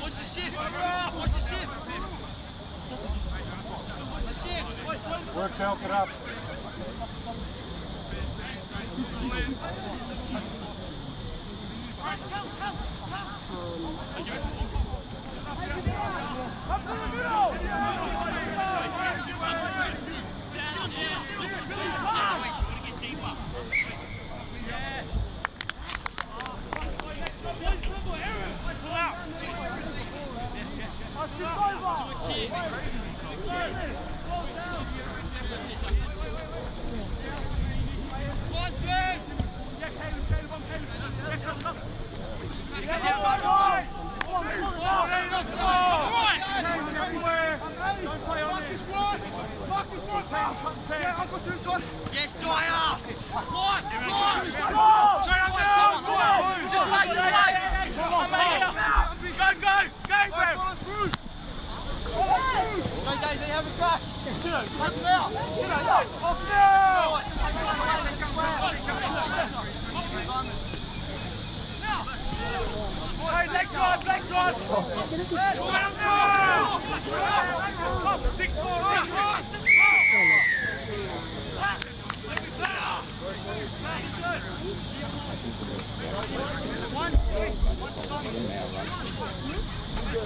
What's the shift? What's the shift? Work Elker up. Yes,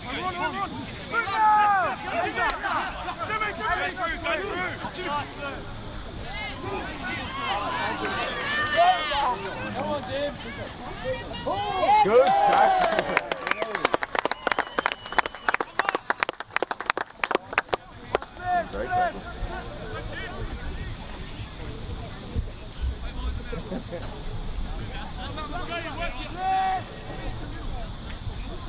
Three more, straight up! It's where... Good tackle.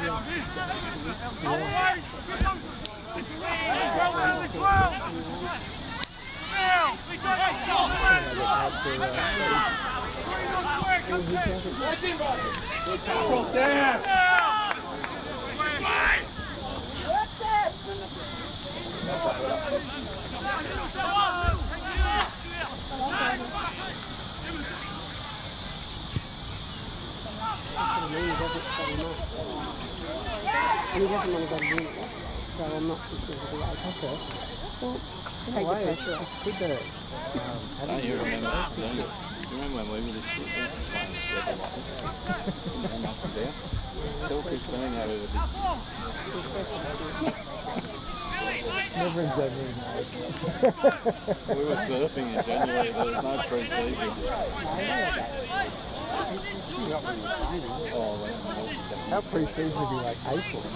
Come on! He doesn't study. And he doesn't want to go to uni, so I'm not thinking to be like, okay, well, take the pressure off. It's good that um, having you remember, don't you? remember when we were this kid, we used to play on this level like this? And up and down. Tell Christine how we were this. Never in January. We were surfing in January, there was no pre-season. Oh, well, Our pre-season would be like April.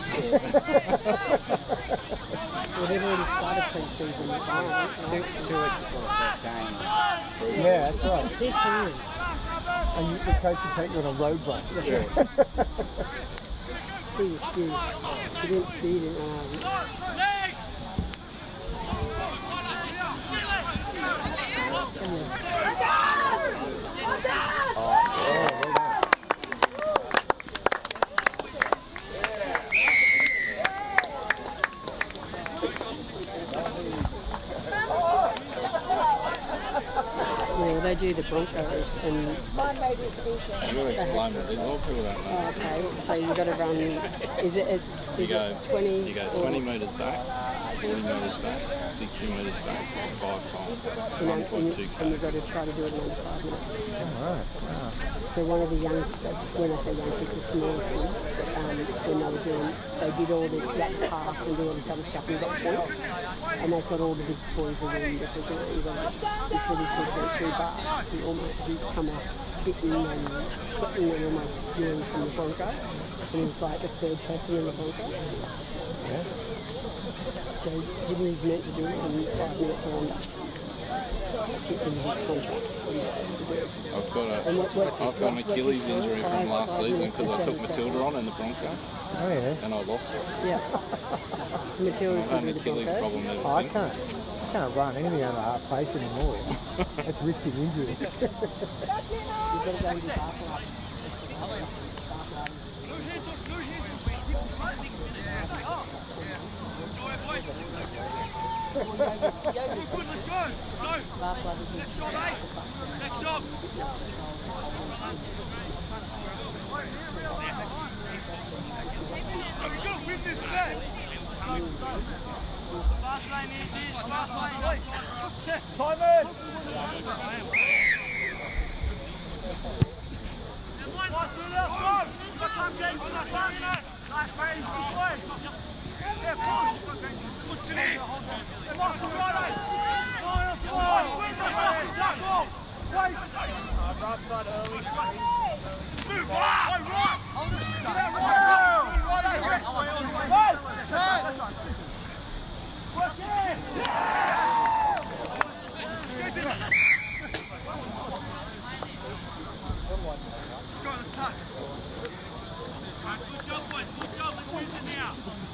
Well, they've already started pre-season. with Ireland, Two, right? two weeks before the first game. Yeah, that's right. They're playing. And you, the coach would take you on a road run. He was good. He didn't, he didn't, um, Leg! Oh, do the Broncos and You explain what these all people know. Oh, okay, so you've got to run. Is it? Is You go, it twenty? you go 20 metres back, 20 metres back, 60 metres back, five times, you know, and, you, and you've got to try to do it in under five minutes. Alright. So one of the young, when I say young kids, the small kids, um, so they were doing, they did all this that pass and all this other stuff and got points. And they've got all the big boys are doing because you know, you've got this really good go through bar. Almost you come off spitting and sweating and almost doing from the Bronco. And he was like the third person in the Bronco. So Jimmy's meant to do it in five minutes or under. That's it in his contract. what he's supposed to do. I've got a, And what- what's I've got an Achilles injury from last season because I took Matilda on in the Bronco Oh yeah. and I lost. Yeah. So Matilda I've had an Achilles problem ever Oh, I can't. I can't run anything over half pace anymore. That's risking injury. You've got to go into Barclay. Good, let's go! Go! Is Next job, eh? Next job! Are we gonna win this set? Fast lane, easy, fast lane. Simon! Good job, boys. Good job. Let's use it now.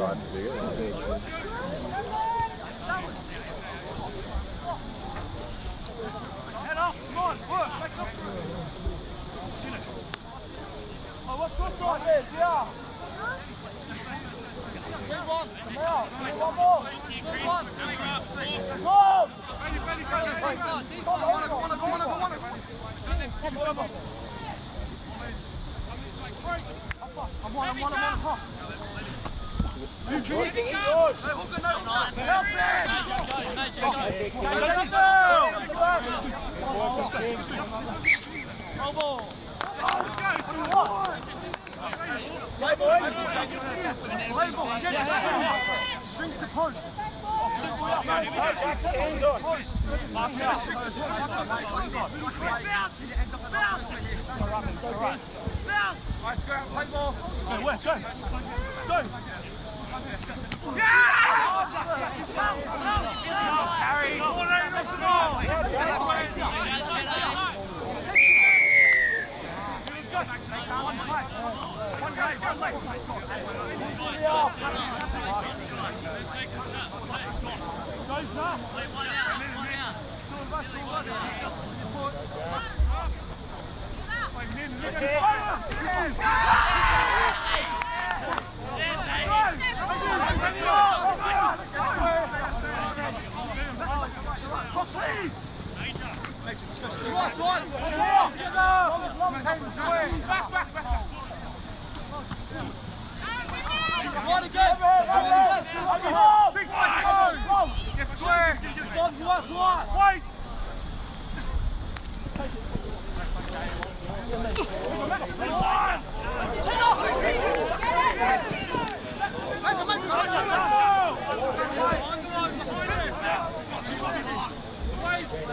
Head up, come on, work, make up. Oh, what's good side there, yeah. Good one, come out, one more. Good one. Go! Ready, ready, ready. Come on, come on, come on, come on, come on. I'm one, I'm one, I'm one, top. You keep it in. Help it! Let's go! Play, boys! Play, ball! Get it! Strings to post! Hands on! Bounce! Alright, go out, play ball! Go, west, go! Go! Carry! Order off the ball! Six, you're off. Six. One, get back. Six more. That's it. Wait!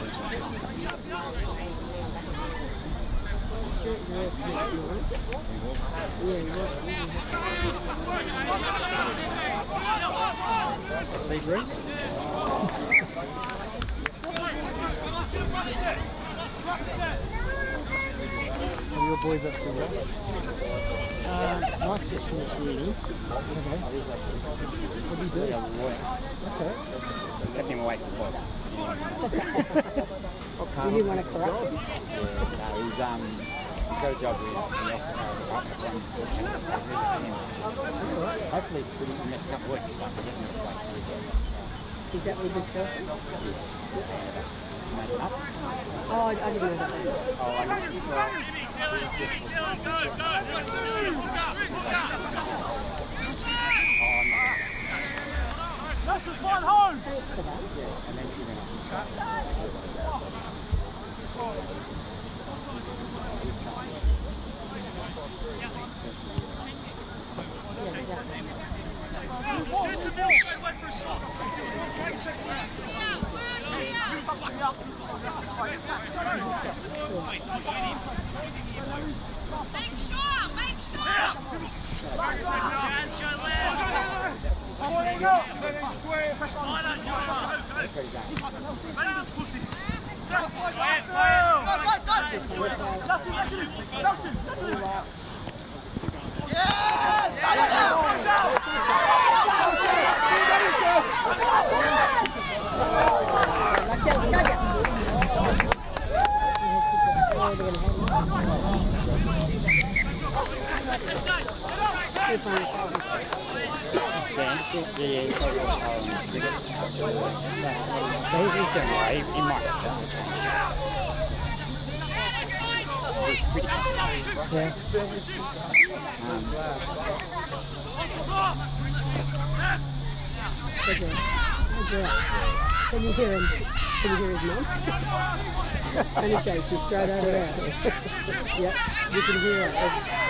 Sea. Are your boys up to work? Uh, Mike's just finished reading. Okay. What you? Okay. Kept him away from work. You didn't want to corrupt him. No, he's um, he's got a job with the office. Hopefully, pretty next couple of weeks, like, getting a place to live. Is that with the person? Make it up. Oh, I I didn't know that. Oh, I guess, well, Dylan, Dylan, Dylan, go, go. Rest of the Look up, look up. oh, no. That's the fun home. Thanks for that. And went up. Yeah, exactly. Get some more. Straight away for a shot. Hands go left. Line. Go, go. Pussy. Quiet, quiet. Like that, go Can you hear him? Can you hear his mum? and he shakes you straight over there. yep, you can hear it.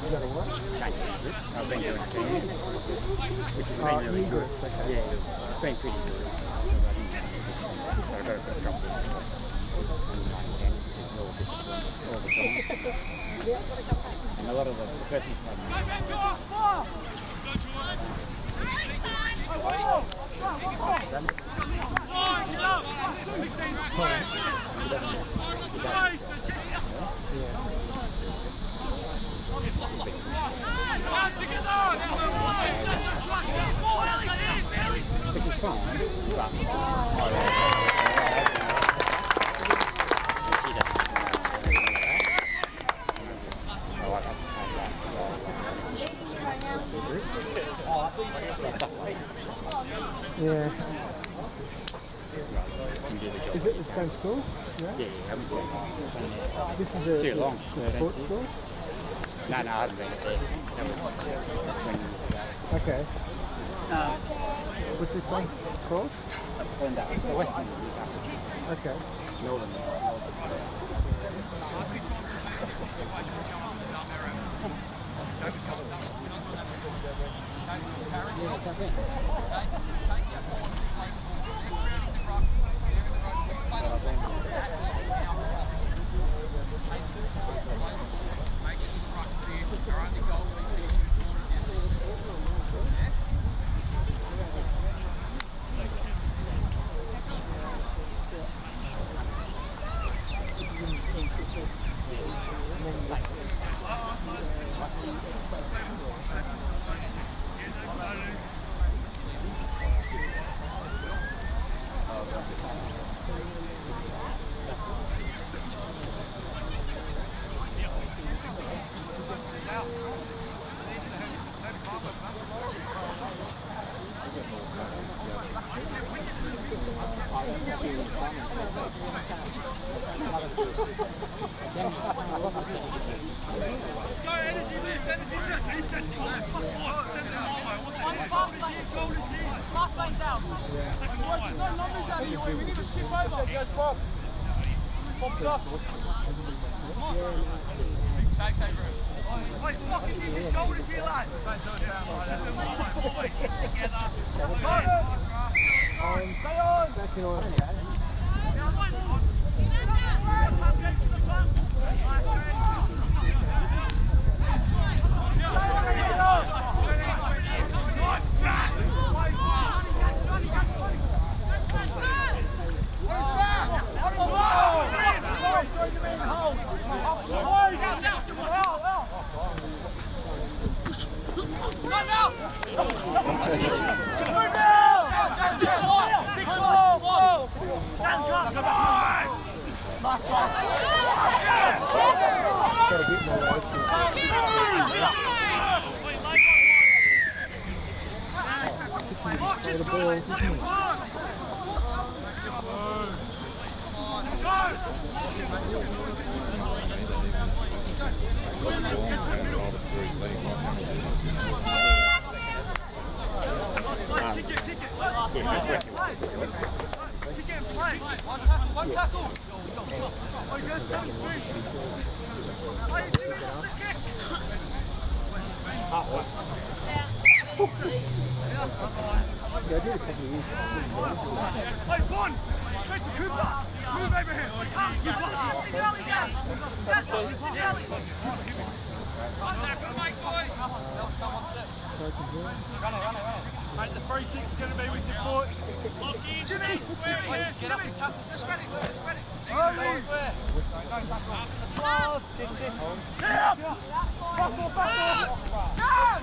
You got a what? Music. I've been doing singing, which Oh, been good. Yeah, it's been pretty good. I've got a first lot of. This is the, too long. The sports? No, no, I haven't been. there. Okay. Um, What's this one called? That's Glendale. It's the western of Newcastle. Okay. Northern. Yeah, Right, the free kick's going to be with your foot. Lock in. Jimmy, square here. Just Jimmy. up and it. Just ready, Lewis, ready. Hurry. Square. Twelve. Get up. Back off, back off. Down.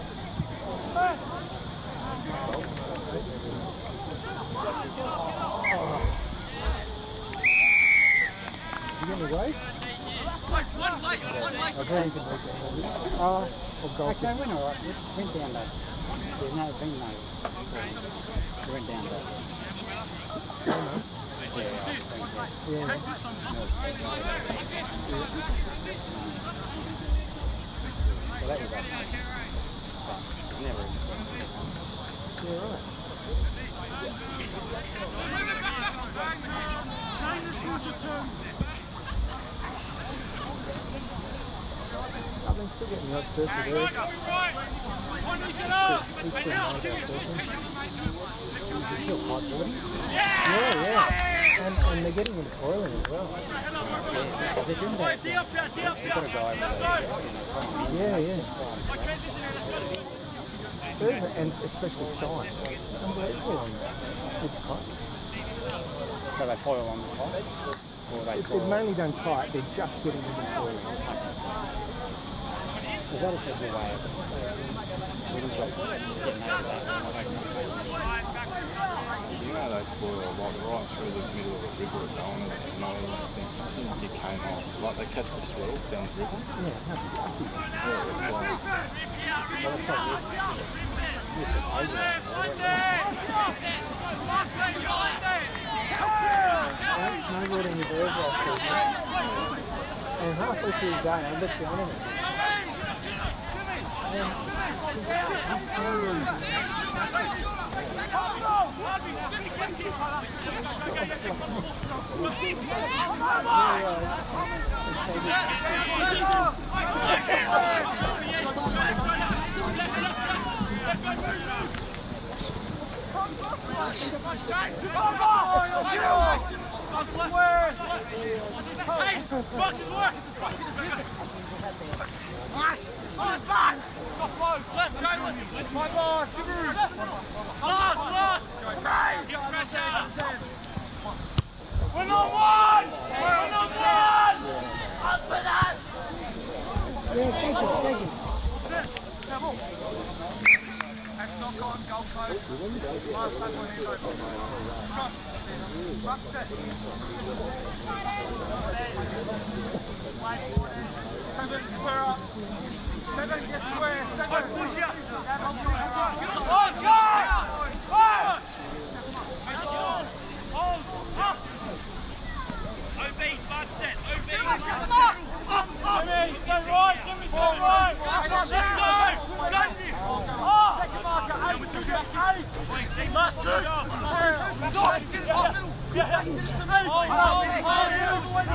right? One light, one light. I'm trying to break it. Oh, oh go. Actually, I went all right. It went down that. There's no thing now. It went down that. yeah, yeah. yeah. No. So that was awesome. But never. Yeah, right. I've been still getting the odd circle there. Right, right. One is it up. He's pretty hard out surfing. You feel quite dirty. Yeah! Yeah, yeah. And, and they're getting into foiling as well. They're doing that. D up there, D up They've got a there. guy with a, you know, from Yeah, yeah. Let's and especially sign. Unbelievable on with the kite. So they foil on the top, or they foil. they've mainly done kite, they're just getting into foiling. Is that a good way of shop getting over that? You know they foil like right through the middle of the river at Darwin and not even think you came off. Like they catch the swell down the river. Yeah, how lucky. Yeah, it's like, I'm snowboarding with birds last week. And halfway through the day, I looked down at it. And he's snowboarding. That's not Coast. Last time we're here, Scott. Back set. Seven, square up. Seven, get square. Seven. Push ya. Down on three. Oh, God. Push. Hold. Up. OB's bud set. OB. Jimmy, go right. Jimmy, go right. Let's go. Gun you. Oh. Second marker, eight. Two, eight. Wait, last two. Yeah, that's it to me. Oh, oh, Get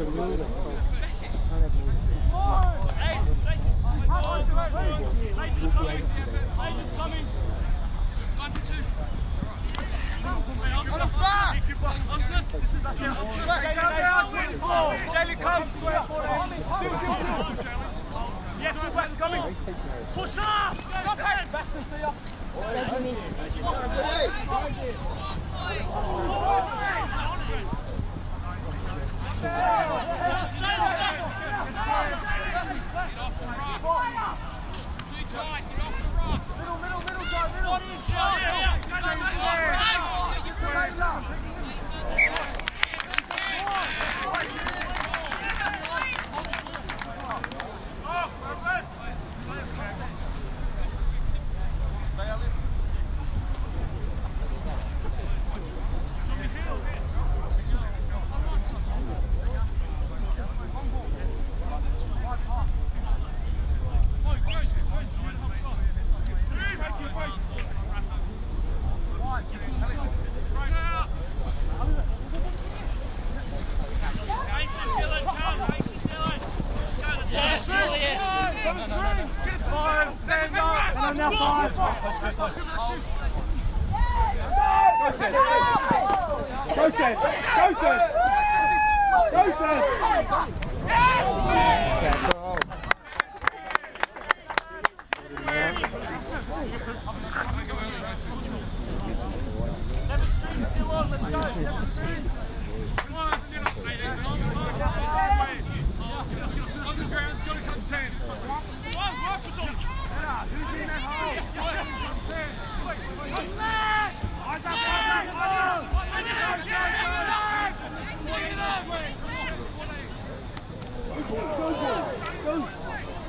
a rule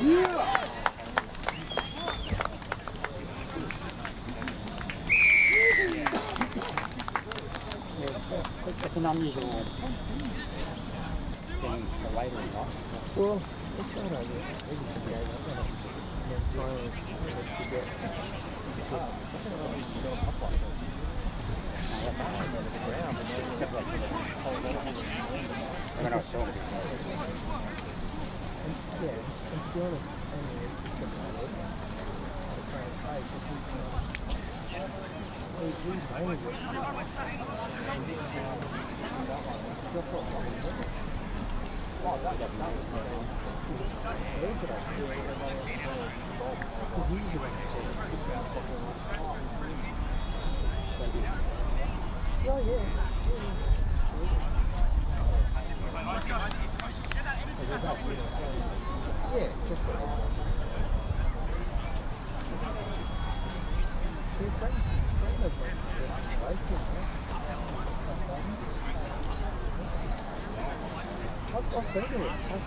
It's an unusual thing for later in life. Well, that's right idea. Maybe to be able to and then finally manage to get When I was talking to him, and, yeah, and to be honest, Sammy is just going to look at the train's face if he's not. He, uh, he's mainly with Because he's the one who's just about something Oh, yeah. Yeah, just that. See, Frank, Frank knows what he's like, you know. I've, I've been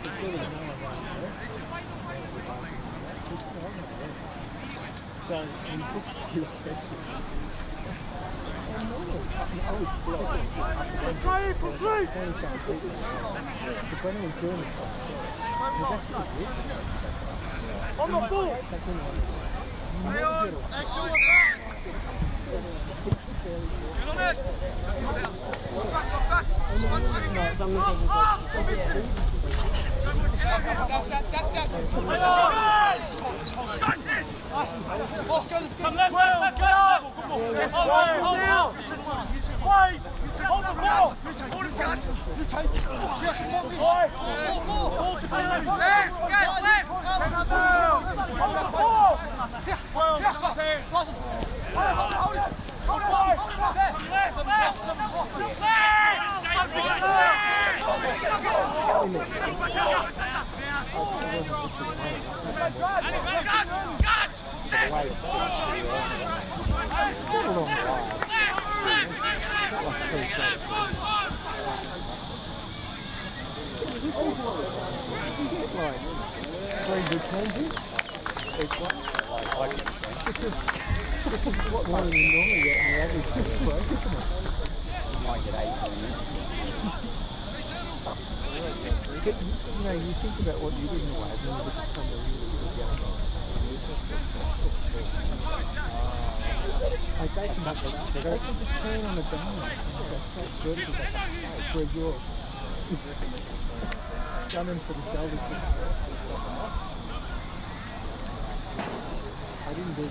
So. And normally, I was flying up against twenty-something people. But when he was doing it, it was actually good. On the ball! The off. Action, what's that? Get on it! Back, back, back! No, as long Well, come here! Hold it! Hold it! Hold it! Left, left! Than you normally get. You know, you think about what you did in the way, and you look at some of the really good games. Like they can, they, they can just turn on a dime. They're so can place where you're for the shoulders. I didn't do.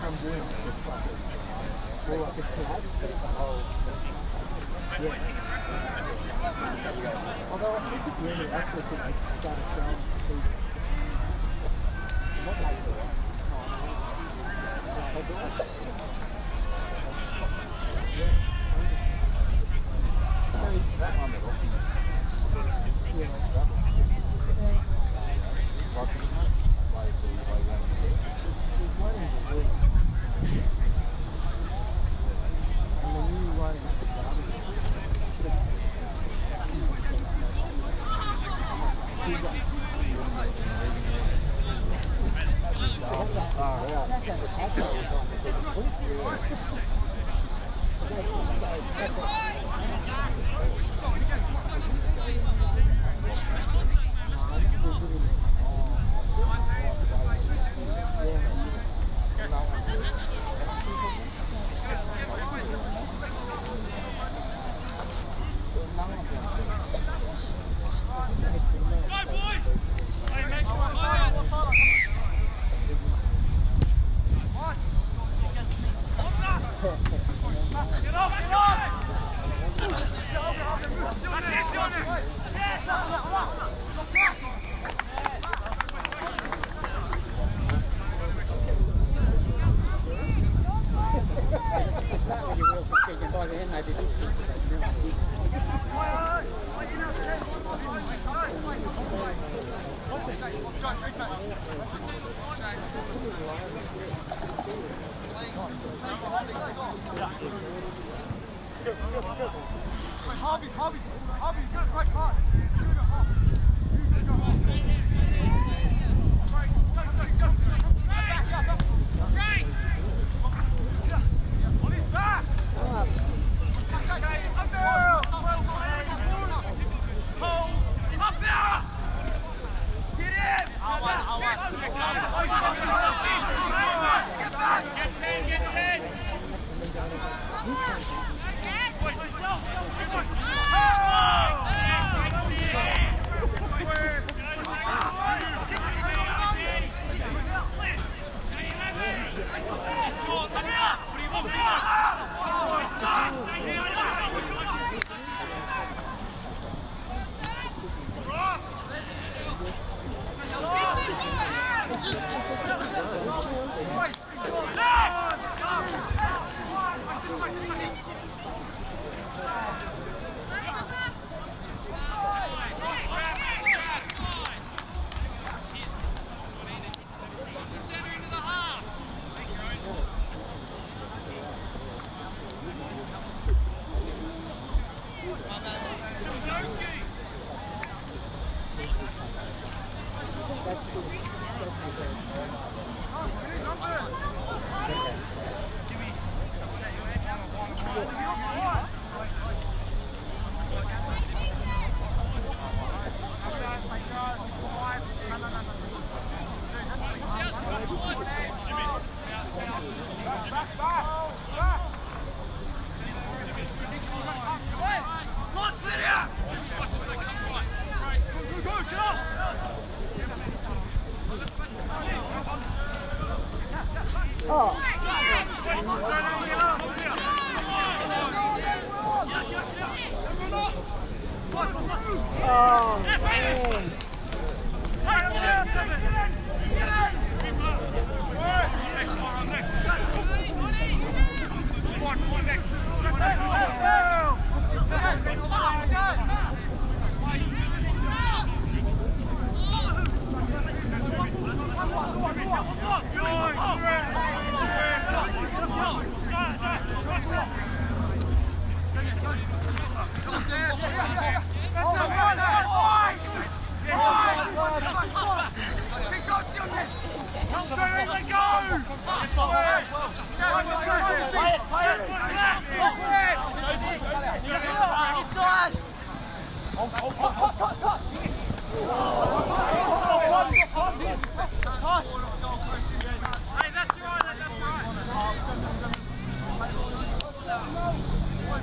Comes in. More like a slab. Yeah. Although I think the it actually took like down these. Not like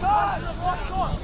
Good